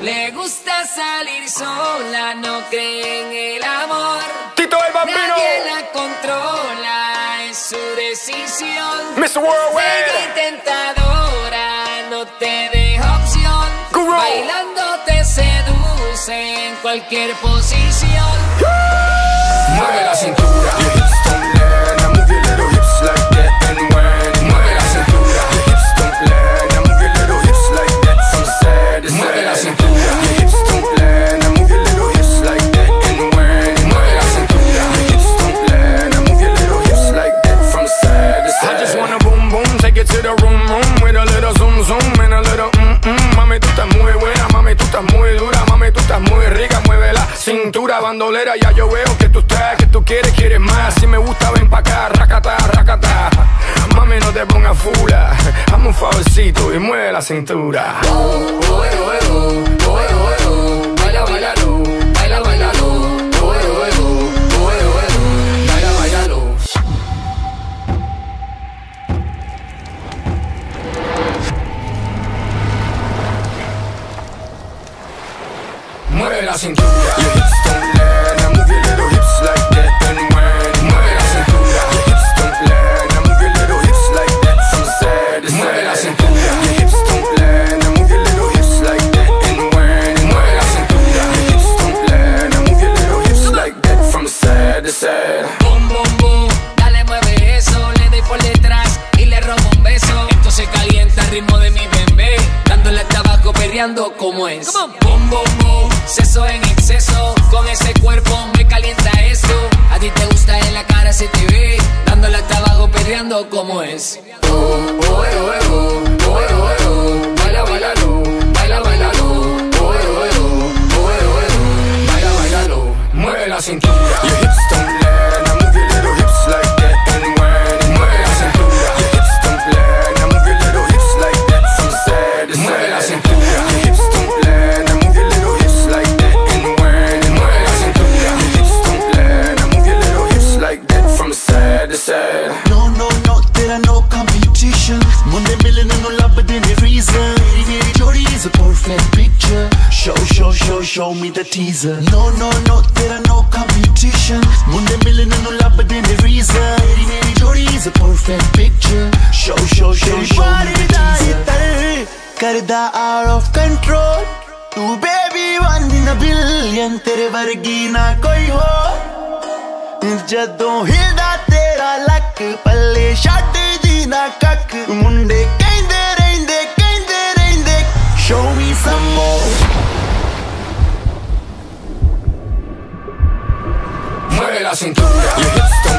Le gusta salir sola, no cree en el amor. Tito el bambino. Nadie la controla, es su decisión. Mr. Worldwide. Tentadora, no te deja opción. Guru. Bailando te seduce en cualquier posición. Mueve la cintura. Your bandolera, ya yo veo que tú estás, que tú quieres, quieres más. Si me gusta ven pa' acá, racata, racata. Mami no te pongas fula, hazme un favorcito y mueve la cintura. Oh, oh, oh, oh. Baila, baila. Baila. Mueve la cintura. Perreando como es. Boom, boom, boom. Seso en exceso. Con ese cuerpo me calienta eso. A ti te gusta en la cara, se te ve. Dándole al tabaco, perreando como es. Oh, oh, oh, oh, oh, oh, oh, oh. Baila, bailalo. Baila, bailalo. Oh, oh, oh, oh, oh, oh. Baila, bailalo. Mueve la cintura. picture show show show show me the teaser no no no ਤੇਰਾ no competition ਮੁੰਡੇ ਮਿਲਣੇ ਨੂੰ ਲੱਭਦੇ ਨੇ reason ਮੇਰੀ ਮੇਰੀ ਜੋੜੀ is a perfect picture show show show show me the teaser ਕਰਦਾ out of control ਤੂੰ baby one in a billion ਤੇਰੇ ਵਰਗੀ ਨਾ ਕੋਈ ਹੋਰ ਜਦੋਂ ਹਿਲਦਾ ਤੇਰਾ ਲੱਕ ਪੱਲੇ ਛੱਡਦੀ ਨਾ ਕੱਖ ਮੁੰਡੇ la cintura. Your hips don't